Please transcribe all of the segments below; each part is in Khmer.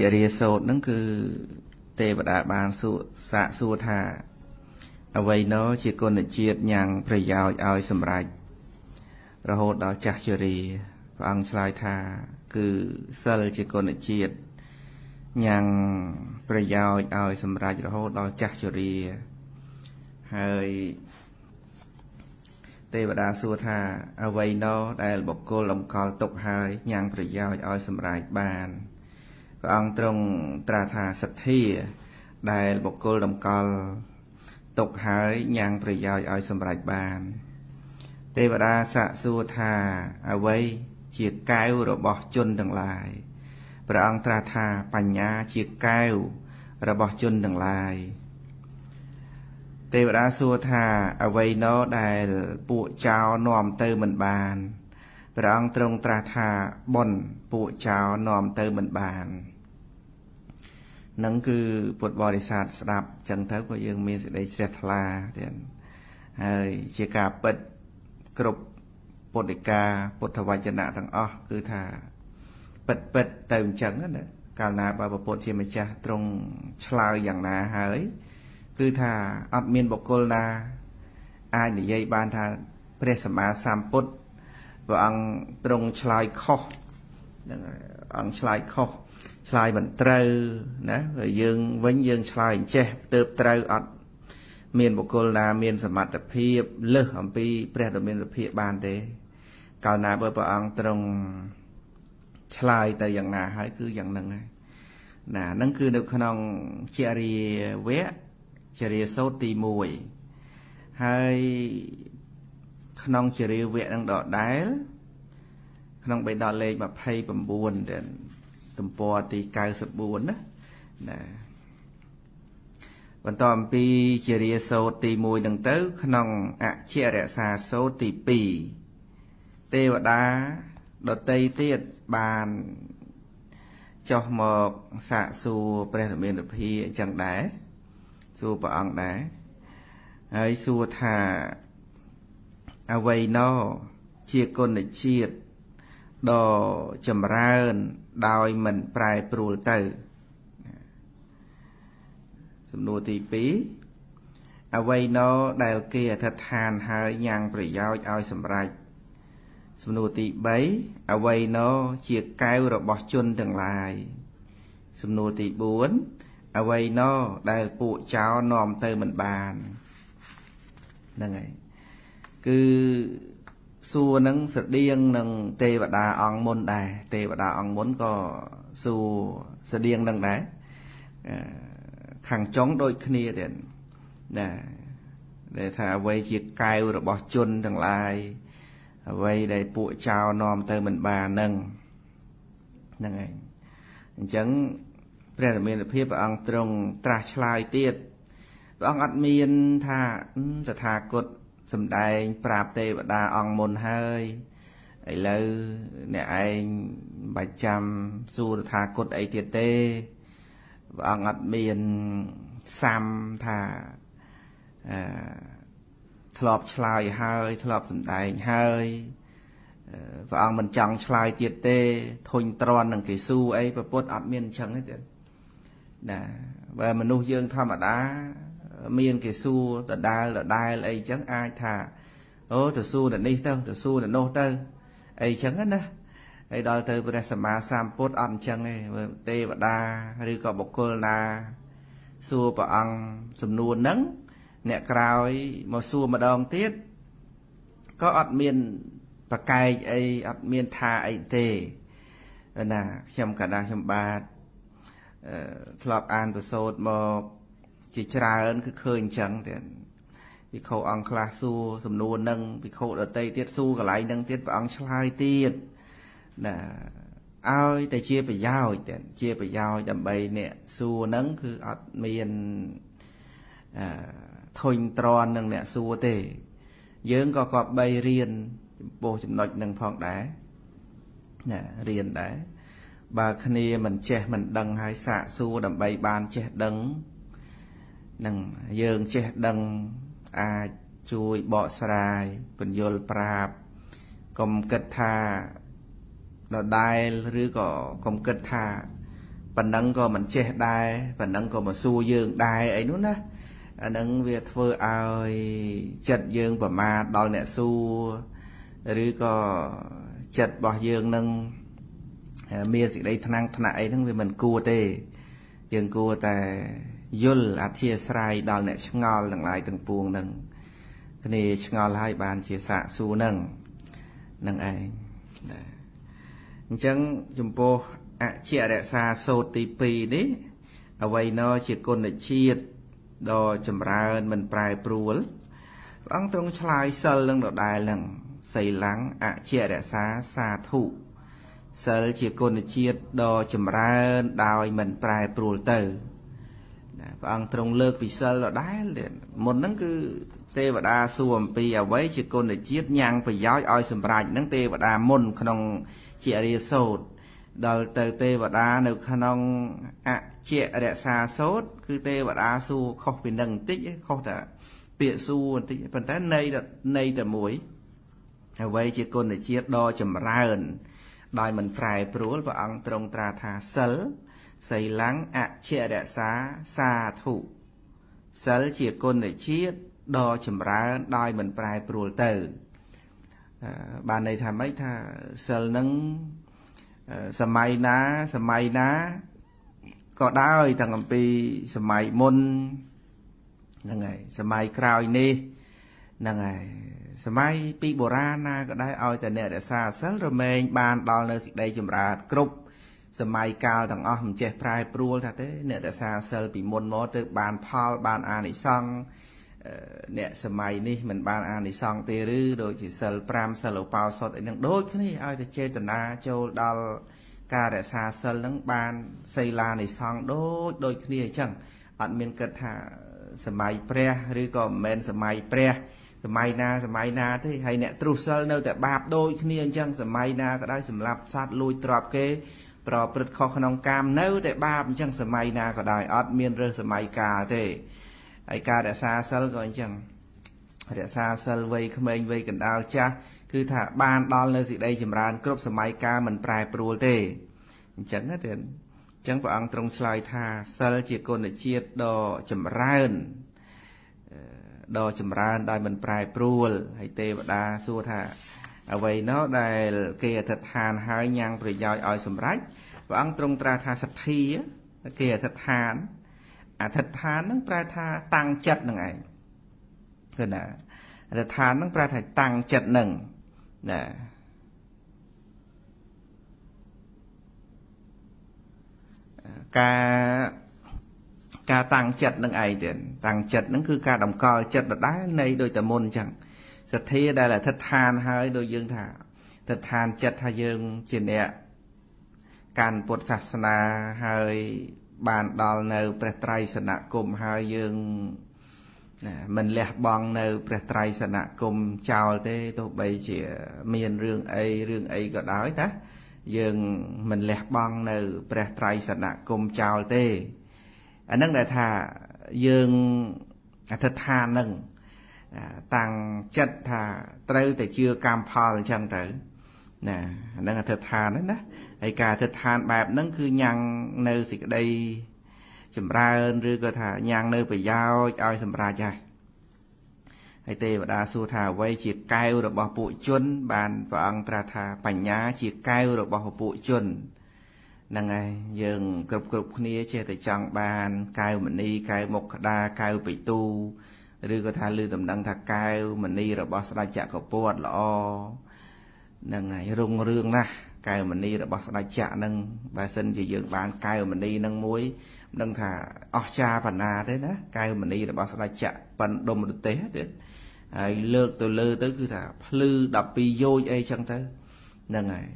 ជារាសោតហ្នឹងគឺទេវតាបានសួរសាកសួរថា អ្វីណោជាគុណជាតិញ៉ាំងប្រយោជន៍ឲ្យសម្រេចរហូតដល់ចាស់ជរាព្រះអង្គឆ្លើយថា គឺសិលជាគុណជាតិញ៉ាំងប្រយោជន៍ឲ្យសម្រេចរហូតដល់ចាស់ជរាហើយទេវតាសួរថាអ្វីណោដែលបុគ្គលអំកល់ទុកហើយញ៉ាំងប្រយោជន៍ឲ្យសម្រេចបាន ព្រះអង្គទ្រង់ត្រាស់ថាសទ្ធា ដែលបុគ្គលតម្កល់ទុកហើយញ៉ាំងប្រយោជន៍ឲ្យសម្រេចបាន ទេវតាសាកសួរថាអ្វីជាកែវរបស់ជនទាំងឡាយព្រះអង្គត្រាស់ថាបញ្ញាជាកែវរបស់ជនទាំងឡាយទេវតាសួរថាអ្វីណោដែលពួកចោរនាំទៅមិនបាន ព្រះអង្គទ្រង់ត្រាស់ថាបុណ្យពួកចោរនាំទៅមិនបាននឹងគឺពុទ្ធបរិស័ទស្ដាប់ចឹងទៅក៏យើងមានសេចក្តីជ្រះថ្លាទៀតហើយជាការពិតគ្រប់ពុទ្ធិកាពុទ្ធវចនៈទាំងអស់គឺថាពិតពិតទៅអញ្ចឹងណាកាលណាបើពុទ្ធជាម្ចាស់ទ្រង់ឆ្លើយយ៉ាងណាហើយ គឺថាអត់មានបុគ្គលណាអាចនិយាយបានថាព្រះសម្មាសម្ពុទ្ធ ព្រះអង្គទ្រង់ឆ្លើយខុសហ្នឹងអង្គឆ្លើយខុសឆ្លើយមិនត្រូវណាយើងវិញយើងឆ្លើយអញ្ចេះទៅត្រូវអត់មានបុគ្គលណាមានសមត្ថភាពលើសអំពីព្រះដ៏មានរភិបានទេ កាលណាបើព្រះអង្គទ្រង់ឆ្លើយទៅយ៉ាងណាហើយគឺយ៉ាងហ្នឹងហើយណាហ្នឹងគឺនៅក្នុងជារាវៈជារាសោតទី1ហើយ ក្នុងជារាវៈនឹងដដែល ក្នុងបេដកលេខ29ទៅទំព័រទី94ណាណាបន្តអំពីជារាសោតទី1នឹងទៅ ក្នុងអជារក្សាសោតទី2ទេវតាដតីទៀតបានចុះមកសាកសួរព្រះរាមាភិអញ្ចឹងដែរសួរព្រះអង្គដែរហើយសួរថា អ្វីណោជាគុណជាតិដ៏ចម្រើនដោយមិនប្រែប្រួលទៅសំណួរទី2អ្វីណោដែលគេអធិដ្ឋានហើយញ៉ាំងប្រយោជន៍ឲ្យសម្រេចសំណួរទី3អ្វីណោជាកែវរបស់ជនទាំងឡាយសំណួរទី4អ្វីណោដែលពួកចោរនាំទៅមិនបានហ្នឹងហើយ គឺសួរនឹងស្រដៀងនឹងទេវតាអង្គមុនដែរទេវតាអង្គមុនក៏សួរស្រដៀងនឹងដែរខាងចុងដូចគ្នាទៀតណាដែលថាអ្វីជាកែវរបស់ជនទាំងឡាយអ្វីដែលពួកចោរនាំទៅមិនបាននឹងហ្នឹងឯងអញ្ចឹងព្រះរាមាភិបព្រះអង្គទ្រង់ត្រាស់ឆ្លើយទៀតព្រះអង្គអត់មានថាតថាគត សំដែង ប្រាប់ទេវតាអង្គមុនហើយឥឡូវអ្នកឯងបាច់ចាំសួរថាគុតអីទៀតទេព្រះអង្គអត់មានសាំថាអឺធ្លាប់ឆ្លើយហើយធ្លាប់សំដែងហើយព្រះអង្គមិនចង់ឆ្លើយទៀតទេធុញទ្រាន់នឹងគេស៊ូអីប្រពុតអត់មានអញ្ចឹងទេណាបើមនុស្សយើងធម្មតា មានគេសួរដដែលដដែលអីចឹងអាចថាអូទៅសួរនៅនេះទៅទៅសួរនៅនោះទៅអីចឹងណាហើយដល់ទៅព្រះសម្មាសម្ពុទ្ធអត់អញ្ចឹងទេទេវតាឬក៏បុគ្គលណាសួរព្រះអង្គសំណួរហ្នឹងអ្នកក្រោយមកសួរម្ដងទៀតក៏អត់មានប្រកែកអីអត់មានថាអីទេណាខ្ញុំកណាខ្ញុំបាទធ្លាប់អានប្រសូតមក ជាច្រើនគឺឃើញអញ្ចឹងទៀតវិខោអង្គខ្លះសួរសំណួរនឹងវិខោដតីទៀតសួរកន្លែងនឹងទៀតព្រះអង្គឆ្លើយទៀតណាឲ្យតែជាប្រយោជន៍ទៀតជាប្រយោជន៍ដើម្បីអ្នកសួរនឹងគឺអត់មានអឺធុញទ្រាន់នឹងអ្នកសួរទេ យើងក៏គប្បីរៀនចំពោះចំណុចនឹងផងដែរណារៀនដែរបើគ្នាមិនចេះមិនដឹងហើយសាកសួរដើម្បីបានចេះដឹង នឹងយើងចេះដឹងអាចជួយបកស្រាយពន្យល់ប្រាប់កុំគិតថាដដែលឬក៏កុំគិតថាប៉ុណ្ណឹងក៏មិនចេះដែរប៉ុណ្ណឹងក៏មកសួរយើងដែរអីនោះណាអានឹងវាធ្វើឲ្យចិត្តយើងប្រមាទដល់អ្នកសួរឬក៏ចិត្តរបស់យើងនឹងមានសេចក្តីថ្នាំងថ្នាក់អីហ្នឹងវាមិនគួរទេយើងគួរតែ យល់អធិស្ស្រ័យដល់អ្នកឆ្ងល់ទាំងឡាយទាំងពួងហ្នឹងគ្នាឆ្ងល់ហើយបានជាសាកសួរហ្នឹងនឹងឯងអញ្ចឹងចំពោះអជារក្សាសោតទី2នេះអ្វីណជាគុណជាតិដ៏ចម្រើនមិនប្រែប្រួលព្រះអង្គទ្រង់ឆ្លើយសិលនឹងដដែលនឹងសីលੰអជារក្សាសាធុសិលជាគុណជាតិដ៏ចម្រើនដោយមិនប្រែប្រួលទៅ ព្រះអង្គទ្រង់លើកពីសិលដដែលមុនហ្នឹងគឺទេវតាសួរអំពីអ្វីជាគុណជាតិញ៉ាំងប្រយោជន៍ឲ្យសម្រេចហ្នឹងទេវតាមុនក្នុងជាអរិយសោតដល់ទៅទេវតានៅក្នុងអជារក្សាសោតគឺទេវតាសួរខុសពីនឹងបន្តិចខុសតែពាក្យសួរបន្តិចប៉ុន្តែនៃនៃតែមួយអ្វីជាគុណជាតិដ៏ចម្រើន ដោយមិនប្រែប្រួលព្រះអង្គទ្រង់ត្រាថាសិល សីលੰអជារក្សាសាធុសិលជាគុណជាតិដ៏ចម្រើនដោយមិនប្រែប្រួលទៅបានន័យថាម៉េចថាសិលនឹងសម័យណាសម័យណាក៏ដោយទាំងអំពីសម័យមុនហ្នឹងហើយសម័យក្រោយនេះហ្នឹងហើយសម័យពីបុរាណណាក៏ដែរឲ្យតែអ្នករក្សាសិលរមែងបានដល់នៅសេចក្តីចម្រើនគ្រប់ សម័យកាលទាំងអស់មិនចេះប្រែប្រួលថាទេអ្នករក្សាសិលពីមុនមកទៅបានផលបានអានិសង្ឃអ្នកសម័យនេះមិនបានអានិសង្ឃទេឬដូចជាសិល5សិលឧបោសថអីហ្នឹងដូចគ្នាឲ្យតែចេតនាចូលដល់ការរក្សាសិលហ្នឹងបានសីលានិសង្ឃដូចដូចគ្នាអញ្ចឹងអត់មានគិតថាសម័យព្រះឬក៏មិនមែនសម័យព្រះសម័យណាសម័យណាទេហើយអ្នកទ្រុសិលនៅតែបាបដូចគ្នាអញ្ចឹងសម័យណាក៏ដោយសម្លាប់សត្វលួចទ្រព្យគេ ប្រព្រឹត្តខុសក្នុងកាមនៅតែបាបអញ្ចឹងសម័យណាក៏ដោយអត់មានរើសសម័យកាលទេហើយការរក្សាសិលក៏អញ្ចឹងរក្សាសិលវ័យក្មេងវ័យកណ្ដាលចាស់គឺថាបានដល់នៅសេចក្តីចម្រើនគ្រប់សម័យកាលមិនប្រែប្រួលទេអញ្ចឹងណាទេអញ្ចឹងព្រះអង្គទ្រង់ឆ្លើយថាសិលជាគុណជាតិដ៏ចម្រើនដ៏ចម្រើនដោយមិនប្រែប្រួលហើយទេវតាសួរថាអ្វីណោះដែលគេអធិដ្ឋានហើយញ៉ាំងប្រយោជន៍ឲ្យសម្រេច ព្រះអង្គទ្រង់ត្រាស់ថាសទ្ធាគេអធិដ្ឋានអធិដ្ឋានហ្នឹងប្រែថាតាំងចិត្តហ្នឹងឯងគឺណាអធិដ្ឋានហ្នឹងប្រែថាតាំងចិត្តហ្នឹងណាការការតាំងចិត្តនឹងឯងទៀតតាំងចិត្តនឹងគឺការតម្កល់ចិត្តដដែលនៃដូចតែមុនអញ្ចឹងសទ្ធាដែលអធិដ្ឋានហើយដូចយើងថាអធិដ្ឋានចិត្តថាយើងជាអ្នក កាន់ពុទ្ធសាសនាហើយបានដល់នៅព្រះត្រៃសនគមហើយយើងណាមិនលះបង់នៅព្រះត្រៃសនគមចោលទេទោះបីជាមានរឿងអីរឿងអីក៏ដោយណាយើងមិនលះបង់នៅព្រះត្រៃសនគមចោលទេអានឹងដែលថាយើងអធិដ្ឋាននឹងតាំងចិត្តថាត្រូវតែជឿកម្មផលអញ្ចឹងទៅ ណាអានឹងអធិដ្ឋានណាហើយការអធិដ្ឋានបែបហ្នឹងគឺញ៉ាំងនៅសេចក្តីចម្រើនឬក៏ថាញ៉ាំងនៅប្រយោជន៍ឲ្យសម្រេចហើយហើយទេវតាសួរថាអ្វីជាកែវរបស់ពួកជន បានព្រះអង្គត្រាស់ថាបញ្ញាជាកែវរបស់ពួកជនហ្នឹងហើយយើងគ្រប់គ្រប់គ្នាចេះតែចង់បានកែវមณีកែវមុខក្តាកែវបិទូឬក៏ថាលើតំណែងថាកែវមณีរបស់ស្ដេចចក្រពតល្អហ្នឹងហើយរុងរឿងណាស់កែវមณีរបស់ស្ដេចចក្រហ្នឹងបើសិនជាយើងបានកែវមณีហ្នឹងមួយមិនដឹងថាអស្ចារ្យប៉ុណ្ណាទេណាកែវមณีរបស់ស្ដេចចក្រប៉ិនដុំរទេសទៀតហើយលើកទៅលើទៅគឺថាភ្លឺ12យោជអីចឹងទៅហ្នឹងហើយ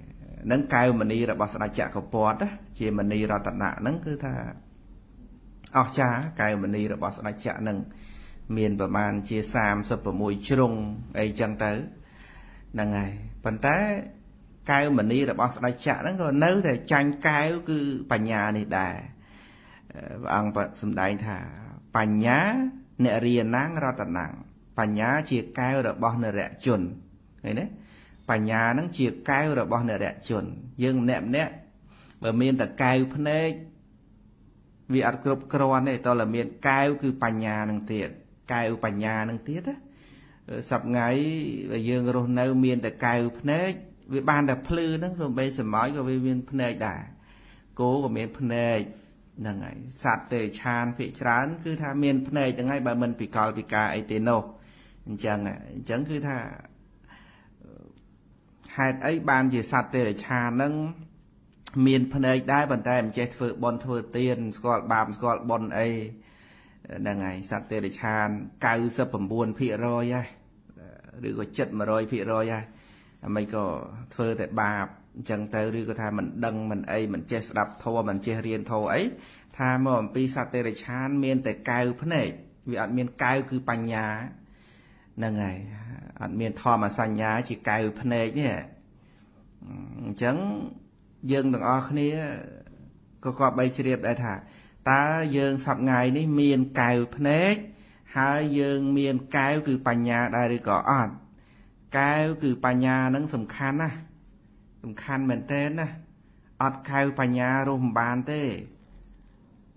នឹងកែវមณีរបស់ស្ដេចចក្រពតជាមณีរតនៈហ្នឹងគឺថាអស្ចារ្យកែវមณีរបស់ស្ដេចចក្រហ្នឹងមានប្រមាណជា36ជ្រុងអីចឹងទៅ ហ្នឹងហើយប៉ុន្តែកែវមณีរបស់ស្ដេចចក្រហ្នឹងក៏នៅតែចាញ់កែវគឺបញ្ញានេះដែរព្រះអង្គសម្ដែងថាបញ្ញាអ្នករៀនណាងរតនាងបញ្ញាជាកែវរបស់នរជនឃើញទេបញ្ញានឹងជាកែវរបស់នរជន យើងម្នាក់ម្នាក់បើមានតែកែវភ្នែកវាអត់គ្រប់គ្រាន់ទេតើមានកែវគឺបញ្ញានឹងទៀតកែវបញ្ញានឹងទៀតណា សប្ងៃបើយើងរស់នៅ មានតែកែវភ្នែកវាបានតែភ្លឺហ្នឹងសំបីសម័យក៏វាមានភ្នែកដែរគោក៏មានភ្នែកហ្នឹងហើយសត្វទេឆានភិកច្រើន គឺថាមានភ្នែកហ្នឹងហើយបើមិនពិកលពិការអីទេនោះអញ្ចឹងអញ្ចឹងគឺថាហេតុអីបានជាសត្វទេឆានហ្នឹងមានភ្នែកដែរប៉ុន្តែមិនចេះធ្វើបន់ធ្វើទៀនស្គាល់បាបស្គាល់បន់អី ហ្នឹងហើយសត្វទេរឆាន99%ហើយឬក៏ចិត្ត100%ហើយអាមិនក៏ធ្វើតែបាបអញ្ចឹងទៅឬក៏ថាមិនដឹងមិនអីមិនចេះស្ដាប់ធម៌មិនចេះរៀនធម៌អីថាមកអំពីសត្វទេរឆាន មាន តែកៅភ្នែកវាអត់មានកៅគឺបញ្ញាហ្នឹងហើយអត់មានធម៌អសញ្ញា ជាកៅភ្នែកនេះអញ្ចឹងយើងទាំងអស់គ្នាក៏គប្បីជ្រាបដែរថា តើយើងសប្ងៃនេះមានកែវភ្នែកហើយយើងមានកែវគឺបញ្ញាដែរឬក៏អត់កែវគឺបញ្ញានឹងសំខាន់ណាស់សំខាន់មែនតើណាអត់កែវបញ្ញារស់មិនបានទេ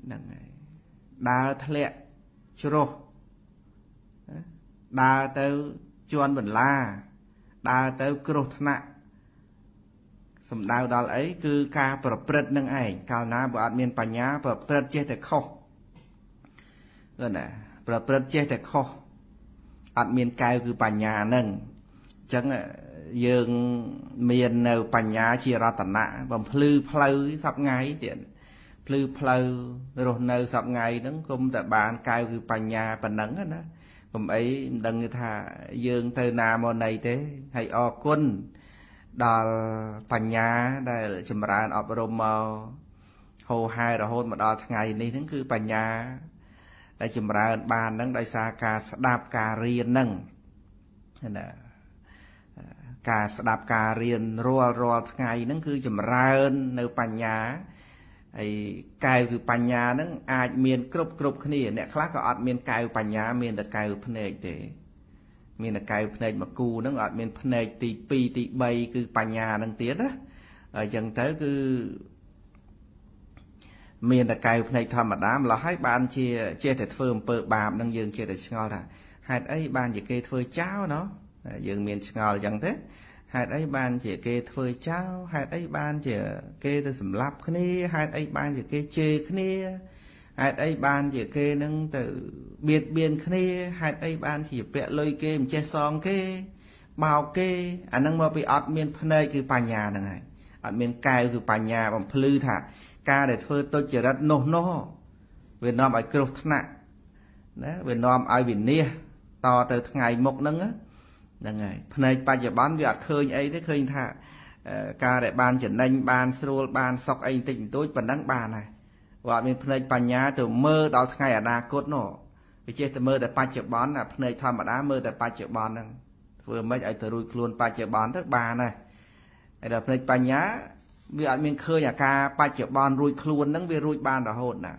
ហ្នឹងហើយដើរធ្លាក់ជ្រោះដើរទៅជន់បន្លាដើរទៅគ្រោះថ្នាក់ សំដៅដល់អីគឺការប្រព្រឹត្តនឹងឯងកាលណាបើអត់មានបញ្ញា ប្រព្រឹត្តចេះតែខុសគឺណាប្រព្រឹត្តចេះតែខុសអត់មានកែវគឺបញ្ញាហ្នឹងអញ្ចឹងយើងមាននៅបញ្ញាជារតនៈបំភ្លឺផ្លូវសពថ្ងៃទៀតភ្លឺផ្លូវរស់នៅសពថ្ងៃហ្នឹងគុំតែបានកែវគឺបញ្ញាប៉ុណ្ណឹងណាកុំអីមិនដឹងថាយើងទៅណាមកណីទេហើយអរគុណ ដល់បញ្ញាដែលចម្រើនអប់រំមកហោហែរហូតមកដល់ថ្ងៃនេះហ្នឹងគឺបញ្ញាដែលចម្រើនបានហ្នឹងដោយសារការស្ដាប់ការរៀនហ្នឹងណាការស្ដាប់ការរៀនរាល់រាល់ថ្ងៃហ្នឹងគឺចម្រើននៅបញ្ញាហើយកែវគឺបញ្ញាហ្នឹងអាចមានគ្រប់គ្រប់គ្នាអ្នកខ្លះក៏អត់មានកែវបញ្ញាមានតែកែវភ្នែកទេ មានតែកែវភ្នែកមួយគូហ្នឹងអត់មានភ្នែកទី2ទី3គឺបញ្ញាហ្នឹងទៀតណាអញ្ចឹងទៅគឺមានតែកែវភ្នែកធម្មតាម្ល៉េះហើយបានជាចេះតែធ្វើអំពើបាបហ្នឹងយើងចេះតែឆ្ងល់ថាហេតុអីបានជាគេធ្វើចោលណោះយើងមានឆ្ងល់អញ្ចឹងទេហេតុអីបានជាគេធ្វើចោលហេតុអីបានជាគេទៅសម្លាប់គ្នាហេតុអីបានជាគេជេរគ្នា ហេតុអីបានជាគេនឹងទៅបៀតបៀនគ្នាហេតុអីបានជាពាក់លុយគេមិនចេះសងគេបោកគេអានឹងមកពីអត់មានភ្នែកគឺបញ្ញាហ្នឹងហើយអត់មានកែវគឺបញ្ញាបំភ្លឺថាការដែលធ្វើទុច្ចរិតនោះនោះវានាំឲ្យគ្រោះថ្នាក់ណាវានាំឲ្យវិនាសតទៅថ្ងៃមុខហ្នឹងហ្នឹងហើយភ្នែកបច្ចុប្បន្នវាអត់ឃើញអីទេឃើញថាការដែលបានចំណេញបានស្រួលបានសុខអីបន្តិចបន្តួចប៉ុណ្ណឹងបានហើយ គាត់មានភ្នែកបញ្ញាទៅមើលដល់ថ្ងៃអនាគតនោះវាចេះតែមើលតែបច្ចុប្បន្នអាភ្នែកធម្មតាមើលតែបច្ចុប្បន្នហ្នឹងធ្វើមិនឲ្យទៅរួចខ្លួនបច្ចុប្បន្នទៅបានហើយហើយដល់ភ្នែកបញ្ញាវាអត់មានឃើញអាការបច្ចុប្បន្នរួចខ្លួនហ្នឹងវារួចបានរហូតណា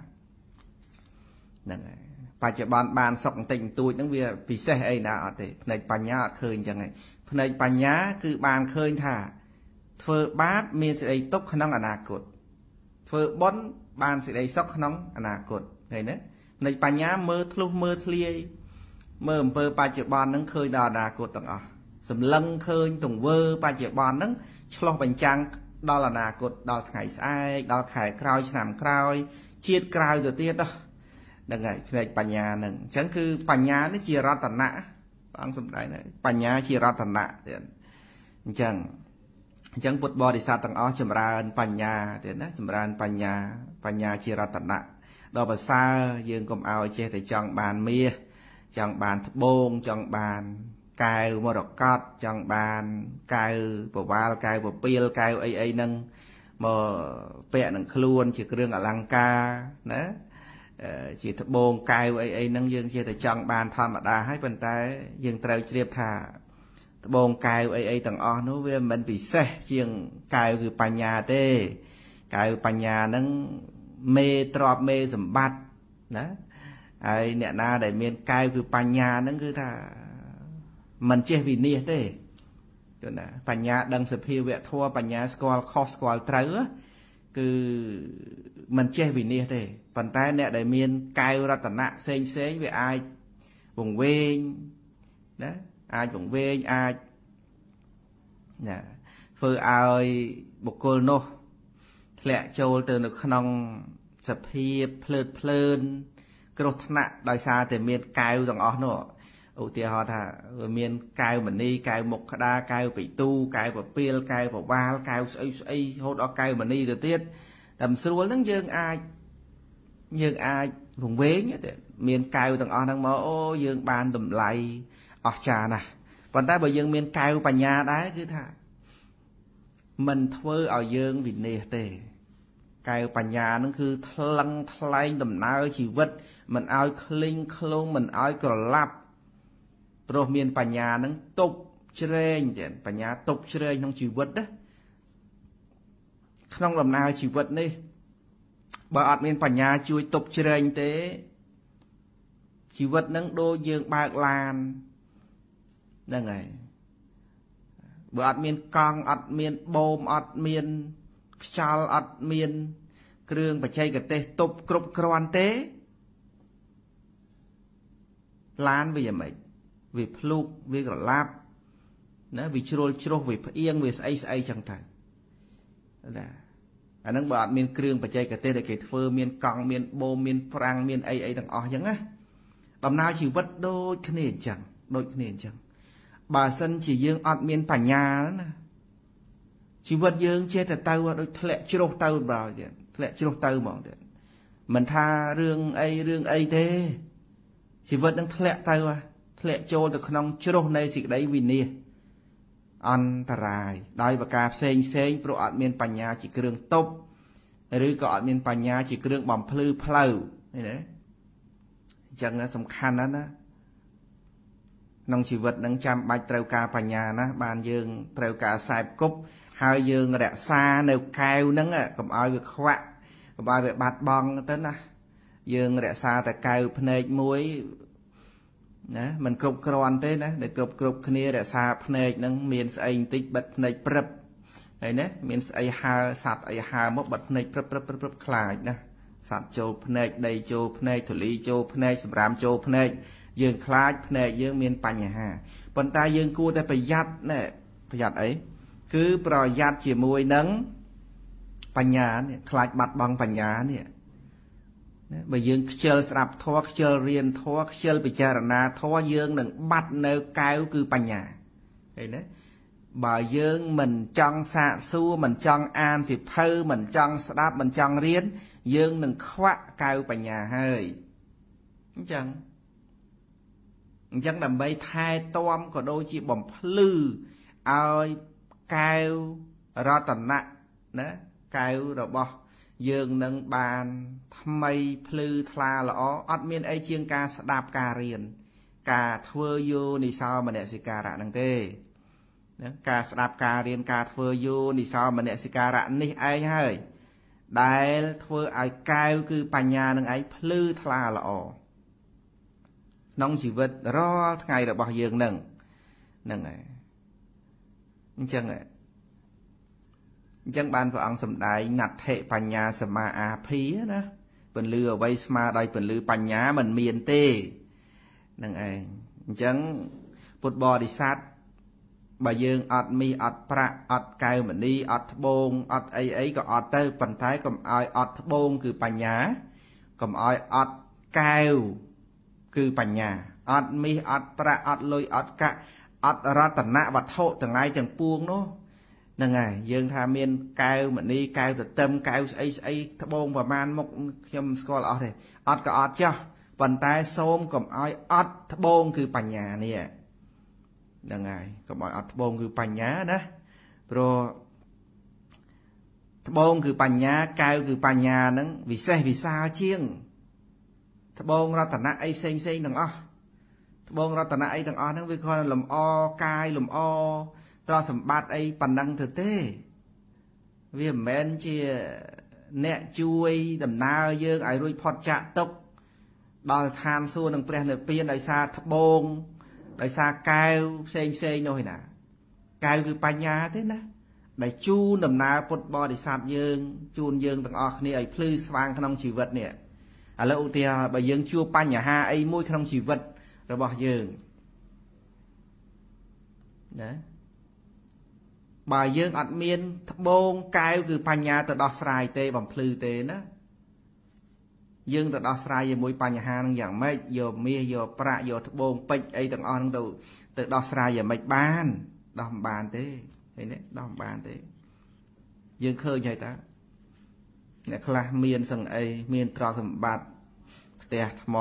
ហ្នឹងហើយបច្ចុប្បន្នបានសុខបន្តិចបន្តួចហ្នឹងវាពិសេសអីណាអត់ទេភ្នែកបញ្ញាអត់ឃើញអញ្ចឹងឯងភ្នែកបញ្ញាគឺបានឃើញថា ធ្វើបាបមានសេចក្តីទុកក្នុងអនាគតធ្វើបុណ្យ បានសេចក្តីសុខក្នុងអនាគតឃើញទេនៃបញ្ញាមើលធ្លុះមើលធ្លាយមើលអំពើបច្ចុប្បន្នហ្នឹងឃើញដល់អនាគតទាំងអស់សម្លឹងឃើញទង្វើបច្ចុប្បន្នហ្នឹងឆ្លោះបញ្ចាំងដល់អនាគតដល់ថ្ងៃស្អែកដល់ខែក្រោយឆ្នាំក្រោយជាតិក្រោយទៅទៀតហ្នឹងហើយផ្នែកបញ្ញាហ្នឹងអញ្ចឹងគឺបញ្ញានេះជារតនៈព្រះអង្គសម្ដែងបញ្ញាជារតនៈទៀតអញ្ចឹង អញ្ចឹងពុទ្ធបរិស័ទទាំងអស់ចម្រើនបញ្ញាទៀតណាចម្រើនបញ្ញាបញ្ញាជារតនៈដល់ប្រសើរយើងកុំឲ្យចេះតែចង់បានមាសចង់បានត្បូងចង់បានកែវមរកតចង់បានកែវប្រវាលកែវពពាលកែវអីអីហ្នឹងមកពាក់នឹងខ្លួនជាគ្រឿងអលង្ការណាជាត្បូងកែវអីអីហ្នឹងយើងជាតែចង់បានធម្មតាហើយប៉ុន្តែយើងត្រូវជ្រាបថា ត្បូងកែវអីអីទាំងអស់នោះវាមិនពិសេសជាងកែវគឺបញ្ញាទេកែវបញ្ញាហ្នឹងមេទ្របមេសម្បត្តិណាហើយអ្នកណាដែលមានកែវគឺបញ្ញាហ្នឹងគឺថាមិនចេះវិនិច្ឆ័យទេគឺណាបញ្ញាដឹងសភាវៈធម៌បញ្ញាស្គាល់ខុសស្គាល់ត្រូវគឺមិនចេះវិនិច្ឆ័យទេប៉ុន្តែអ្នកដែលមានកែវរតនៈផ្សេងផ្សេងវាអាចវង្វេងណា អាចវង្វេងអាចណាធ្វើឲ្យបុគ្គលនោះធ្លាក់ចូលទៅនៅក្នុងសភាពភ្លើតភ្លើន គ្រោះថ្នាក់ដោយសារតែមានកែវទាំងអស់នោះឧទាហរណ៍ថាវាមានកែវមณีកែវមុខក្តារកែវបិទូកែវពពាលកែវប្រវាលកែវស្អីស្អីរហូតដល់កែវមณีទៅទៀតតែមិនស្រួលហ្នឹងយើងអាចយើងអាចវង្វេងទេមានកែវទាំងអស់ហ្នឹងមកអូយើងបានតម្លៃ អស្ចារ្យណាស់ប៉ុន្តែបើយើងមានកែវបញ្ញាដែរគឺថាមិនធ្វើឲ្យយើងវិនិច្ឆ័យទេ កែវបញ្ញានឹងគឺថ្លឹងថ្លែងដំណើរជីវិតមិនឲ្យឃ្លីងឃ្លងមិនឲ្យក្រឡាប់ព្រោះមានបញ្ញានឹងទប់ជ្រែងទៀតបញ្ញាទប់ជ្រែងក្នុងជីវិតណាក្នុងដំណើរជីវិតនេះបើអត់មានបញ្ញាជួយទប់ជ្រែងទេជីវិតនឹងដូចយើងបើកឡាន ហ្នឹងហើយបើអត់មានកង់អត់មានបូមអត់មានខ្យល់អត់មាន គ្រឿងបច្ចេកទេសទប់គ្រប់គ្រាន់ទេឡានវាយ៉ាងម៉េចវាភ្លុកវាក្រឡាប់ណាវាជ្រុលជ្រុះវាផ្អៀងវាស្អីស្អីចឹងទៅណាអាហ្នឹងបើអត់មានគ្រឿងបច្ចេកទេសដែលគេធ្វើមានកង់មានបូមមានប្រាំងមានអីអីទាំងអស់ចឹងណាដំណើរជីវិតដូចគ្នាអញ្ចឹងដូចគ្នាអញ្ចឹង បើសិនជាយើងអត់មានបញ្ញាណាជីវិតយើងចេះតែទៅដូចធ្លាក់ជ្រុះទៅបើទៀតធ្លាក់ជ្រុះទៅហ្មងទៀតមិនថារឿងអីរឿងអីទេជីវិតនឹងធ្លាក់ទៅធ្លាក់ចូលទៅក្នុងជ្រុះនៃសេចក្តីវិនិច្ឆ័យអន្តរាយដោយប្រការផ្សេងផ្សេងព្រោះអត់មានបញ្ញាជាគ្រឿងទប់ឬក៏អត់មានបញ្ញាជាគ្រឿងបំភ្លឺផ្លូវនេះណាអញ្ចឹងសំខាន់ណាស់ណា ក្នុងជីវិតនឹងចាំបាច់ត្រូវការបញ្ញាណាបានយើងត្រូវការខ្សែគប់ហើយយើងរក្សានៅកែវហ្នឹងកុំឲ្យវាខ្វាក់កុំឲ្យវាបាត់បង់ទៅណាយើងរក្សាតែកែវភ្នែកមួយណាมันគ្រប់គ្រាន់ទេណាដែលគ្រប់គ្រប់គ្នារក្សាភ្នែកហ្នឹងមានស្អីបន្តិចបិទភ្នែកព្រឹបហើយណាមានស្អីហើសัตว์អីហើមកបិទភ្នែកព្រឹបព្រឹបព្រឹបខ្លាចណាសัตว์ចូលភ្នែកដីចូលភ្នែកធូលីចូលភ្នែកសម្រាមចូលភ្នែក យើងខ្លាចភ្នែកយើងមានបញ្ហាប៉ុន្តែយើងគួរតែប្រយ័ត្នណែប្រយ័ត្នអីគឺប្រយ័ត្នជាមួយនឹងបញ្ញានេះខ្លាចបាត់បង់បញ្ញានេះណាបើយើងខ្ជិលស្ដាប់ធម៌ខ្ជិលរៀនធម៌ខ្ជិលពិចារណាធម៌យើងនឹងបាត់នៅកែវគឺបញ្ញាឃើញទេបើយើងមិនចង់សាកសួរមិនចង់អានសិភៅមិនចង់ស្ដាប់មិនចង់រៀនយើងនឹងខ្វាក់កែវបញ្ញាហើយអញ្ចឹង អញ្ចឹងដើម្បីថែទាំក៏ដូចជាបំភ្លឺឲ្យកែវរតនៈណាកែវរបស់យើងនឹងបានថ្មីភ្លឺថ្លាល្អអត់មានអីជាងការស្ដាប់ការរៀនការធ្វើយោនិសោមនសិការៈហ្នឹងទេណាការស្ដាប់ការរៀនការធ្វើយោនិសោមនសិការៈនេះឯងហើយដែលធ្វើឲ្យកែវគឺបញ្ញានឹងឯងភ្លឺថ្លាល្អ ក្នុងជីវិតរាល់ថ្ងៃរបស់យើងនឹងហ្នឹងហើយអញ្ចឹងអញ្ចឹងបានព្រះអង្គសម្ដែងណដ្ឋិបញ្ញាសមាអាភីណាពន្លឺអ្វីស្មើដោយពន្លឺបញ្ញាមិនមានទេនឹងឯងអញ្ចឹងពុទ្ធបរិស័ទបើយើងអត់មីអត់ប្រាក់អត់កែវមณีអត់ត្បូងអត់អីអីក៏អត់ទៅប៉ុន្តែកុំឲ្យអត់ត្បូងគឺបញ្ញាកុំឲ្យអត់កែវ គឺបញ្ញាអត់មីអត់ប្រាក់អត់លុយអត់កាក់អត់រតនៈវត្ថុទាំងឡាយទាំងពួងនោះហ្នឹងហើយយើងថាមានកែវមณีកែវទទឹមកែវស្អីស្អីត្បូងប្រមាណមុខខ្ញុំស្គាល់អស់ទេអត់ក៏អត់ចោះប៉ុន្តែសូមកុំឲ្យអត់ត្បូងគឺបញ្ញានេះហ្នឹងហើយកុំឲ្យអត់ត្បូងគឺបញ្ញាណាព្រោះត្បូងគឺបញ្ញាកែវគឺបញ្ញាហ្នឹងវិសេសវិសាលជាង ត្បូងរតនៈអីផ្សេងផ្សេងទាំងអស់ត្បូងរតនៈអីទាំងអស់ហ្នឹងវាគ្រាន់តែលំអកាយលំអទ្រព្យសម្បត្តិអីប៉ុណ្ណឹងទៅទេ វាមិនមែនជាអ្នកជួយដំណើរយើងឲ្យរួចផុតចាកទុកដល់ឋានសួគ៌នឹងព្រះនិព្វានដោយសារត្បូងដោយសារកែវផ្សេងផ្សេងនោះឯណាកែវគឺបញ្ញាទេណាដែលជូនដំណើរពុទ្ធបរិស័ទយើងជូនយើងទាំងអស់គ្នាឲ្យភ្លឺស្វាងក្នុងជីវិតនេះ ឥឡូវឧទាហរណ៍បើយើងជួបបញ្ហាអីមួយក្នុងជីវិតរបស់យើងណាបើយើងអត់មានត្បូងកែវគឺបញ្ញាទៅដោះស្រាយទេបំភ្លឺទេណាយើងទៅដោះស្រាយជាមួយបញ្ហានឹងយ៉ាងម៉េចយកមាសយកប្រាក់យកត្បូងពេជ្រអីទាំងអស់ហ្នឹងទៅទៅដោះស្រាយយ៉ាងម៉េចបានដោះមិនបានទេឃើញទេដោះមិនបានទេ យើងឃើញហើយតា អ្នកខ្លះមានសង្អីមានទ្រព្យសម្បត្តិផ្ទះថ្ម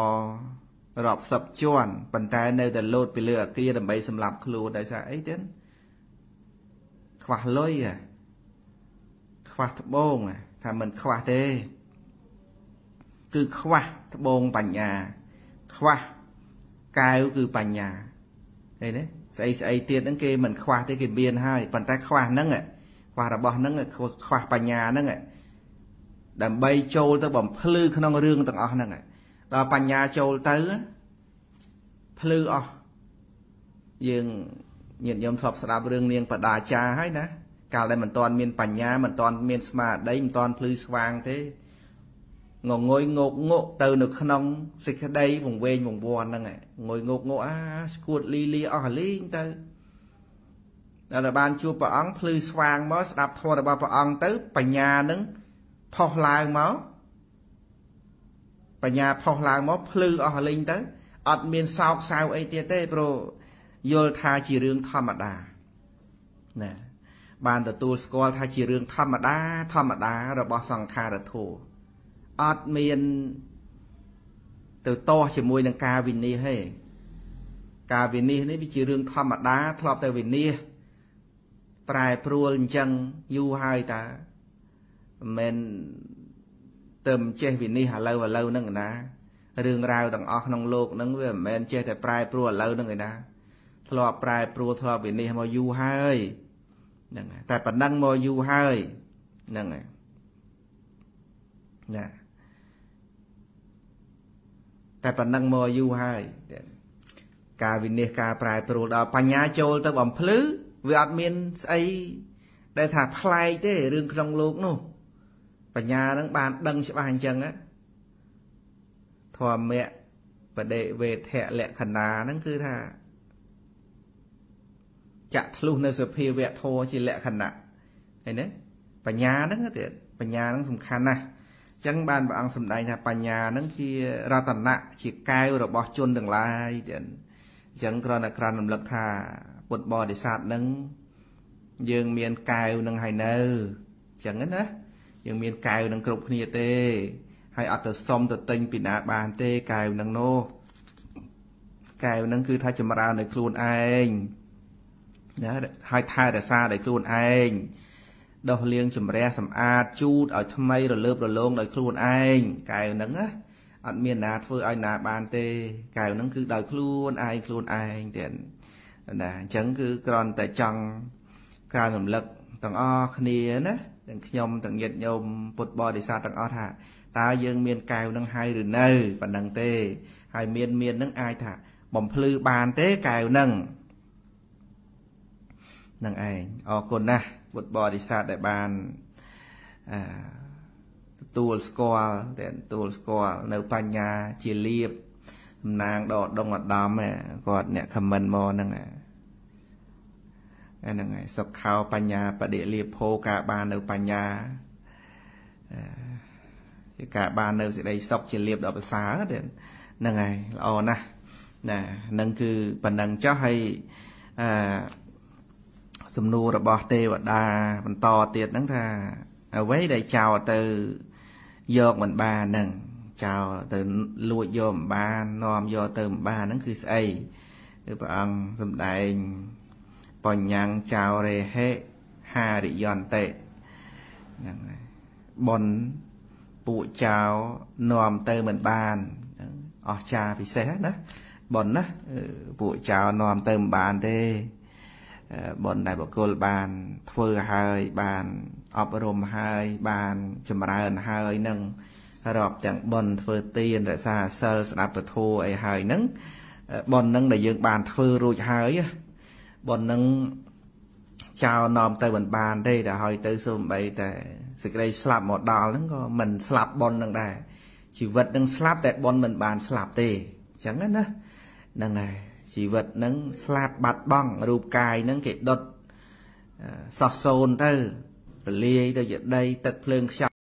រាប់សិបជាន់ប៉ុន្តែនៅតែលោតពីលើអាគារដើម្បីសម្លាប់ខ្លួនដោយសារអីទៀតខ្វះលុយខ្វះត្បូងថាមិនខ្វះទេ គឺខ្វះត្បូងបញ្ញា ខ្វះកែវគឺបញ្ញាឃើញទេស្អីស្អីទៀតហ្នឹងគេមិនខ្វះទេគេមានហើយប៉ុន្តែខ្វះហ្នឹងខ្វះរបស់ហ្នឹងខ្វះបញ្ញាហ្នឹង ដើម្បីចូលទៅបំភ្លឺក្នុងរឿងទាំងអស់ហ្នឹងដល់បញ្ញាចូលទៅភ្លឺអស់យើងញាតិញោមធ្លាប់ស្ដាប់រឿងនាងបដាចាហើយណាកាលដែលមិនទាន់មានបញ្ញាមិនទាន់មានស្មារតីមិនទាន់ភ្លឺស្វាងទេងងុយងោកងក់ទៅនៅក្នុងសេចក្តីវង្វេងវង្វាន់ហ្នឹងងុយងោកងក់អាស្គួតលីលីអស់លីងទៅដល់បានជួបព្រះអង្គភ្លឺស្វាងមកស្ដាប់ធម៌របស់ព្រះអង្គទៅបញ្ញានឹង ផុសឡើងមកបញ្ញាផុសឡើងមកភ្លឺអស់លីងទៅអត់មានសោកសៅអីទៀតទេព្រោះយល់ថាជារឿងធម្មតាណាបានទទួលស្គាល់ថាជារឿងធម្មតាធម្មតារបស់សង្ខារធម៌អត់មានទៅតោះជាមួយនឹងការវិនិច្ឆ័យទេការវិនិច្ឆ័យនេះវាជារឿងធម្មតាធ្លាប់តែវិនិច្ឆ័យប្រែប្រួលអញ្ចឹងយូរហើយតា មិនទៅមិនចេះវិនិច្ឆ័យឥឡូវឥឡូវហ្នឹងណារឿងរ៉ាវទាំងអស់ក្នុងโลกហ្នឹងវាមិនមែនចេះតែប្រែប្រួលឥឡូវហ្នឹងឯណាធ្លាប់ប្រែប្រួលធ្លាប់វិនិច្ឆ័យមកយូរហើយហ្នឹងតែប៉ុណ្ណឹងមកយូរហើយហ្នឹងហើយណាតែប៉ុណ្ណឹងមកយូរហើយការវិនិច្ឆ័យការប្រែប្រួលដល់បញ្ញាចូលទៅបំភ្លឺវាអត់មានស្អីដែលថាប្លែកទេរឿងក្នុងโลกនោះ បញ្ញានឹងបានដឹងច្បាស់អញ្ចឹងធម្មៈបដិវេធៈលក្ខណៈហ្នឹងគឺថាចាក់ធ្លុះនៅសភាវៈធម៌ជាលក្ខណៈឃើញទេបញ្ញាហ្នឹងទៀតបញ្ញាហ្នឹងសំខាន់ណាស់អញ្ចឹងបានព្រះអង្គសម្ដែងថាបញ្ញាហ្នឹងជារតនៈជាកែវរបស់ជនទាំងឡាយទៀតអញ្ចឹងគ្រាន់តែក្រានរំលឹកថាពុទ្ធបរិស័ទហ្នឹងយើងមានកែវនឹងហើយនៅអញ្ចឹងណា យើងមានកែវនឹងគ្រប់គ្នាទេ ហើយអត់ទៅសុំទៅទិញពីណាបានទេកែវនឹងនោះកែវនឹងគឺថាចម្រើននៅខ្លួនឯងណាហើយថែរក្សាដោយខ្លួនឯងដោះលាងជំរះសម្អាតជូតឲ្យថ្មីរលើបរលោងដោយខ្លួនឯងកែវហ្នឹងណាអត់មានណាធ្វើឲ្យណាបានទេកែវហ្នឹងគឺដោយខ្លួនឯងខ្លួនឯងទៀតណាអញ្ចឹងគឺគ្រាន់តែចង់ក្រើនរំលឹកទាំងអស់គ្នាណា ទាំងខ្ញុំទាំងញាតិញោមពុទ្ធបរិស័ទទាំងអស់ថាតើយើងមានកែវនឹងហើយឬនៅប៉ុណ្ណឹងទេ ហើយមានមាននឹងអាចថាបំភ្លឺបានទេកែវនឹងនឹងឯងអរគុណណាស់ពុទ្ធបរិស័ទដែលបានអឺទទួលស្គាល់តែទទួលស្គាល់នៅបញ្ញាជាលៀបតំណាងដកដងអដំគាត់អ្នកខមមិនមកហ្នឹង ហ្នឹងហើយសុខោបញ្ញាបដិលៀភោការបាននៅបញ្ញាជាការបាននៅសេចក្តីសុខជាលៀបដល់ប្រសើរហ្នឹងហើយល្អណាស់ណានឹងគឺប៉ុណ្ណឹងចុះហើយអឺសំណួររបស់ទេវតាបន្តទៀតហ្នឹងថាអ្វីដែលចោលទៅយកមិនបានហ្នឹងចោលទៅលួចយកមិនបាននាំយកទៅមិនបានហ្នឹងគឺស្អីគឺព្រះអង្គសំដែង បញ្ញាំងចោរេហេហារិយន្តិហ្នឹងហើយប៉ុនពួកចោនាំទៅមិនបានអស្ចារពិសេសណាប៉ុនណាពួកចោនាំទៅមិនបានទេបុណ្យដែលបុគ្គលបាន ធ្វើហើយបានអប់រំហើយបានចម្រើនហើយនឹងរាប់ទាំងបុណ្យធ្វើទានរក្សាសិលស្ដាប់ពធអីហើយនឹងបុណ្យនឹងដែលយើងបានធ្វើរួចហើយបុណ្យនឹងចោលនាំទៅមិនបានទេដល់ហើយទៅសូម្បីតែសេចក្តីស្លាប់មកដល់ហ្នឹងក៏មិនស្លាប់ប៉ុននឹងដែរជីវិតនឹងស្លាប់តែប៉ុនមិនបានស្លាប់ទេអញ្ចឹងណាហ្នឹងហើយជីវិតនឹងស្លាប់បាត់បង់រូបកាយនឹងគេដុតសោះសូន្យទៅរលាយទៅជាដីទឹកភ្លើងខ្យល់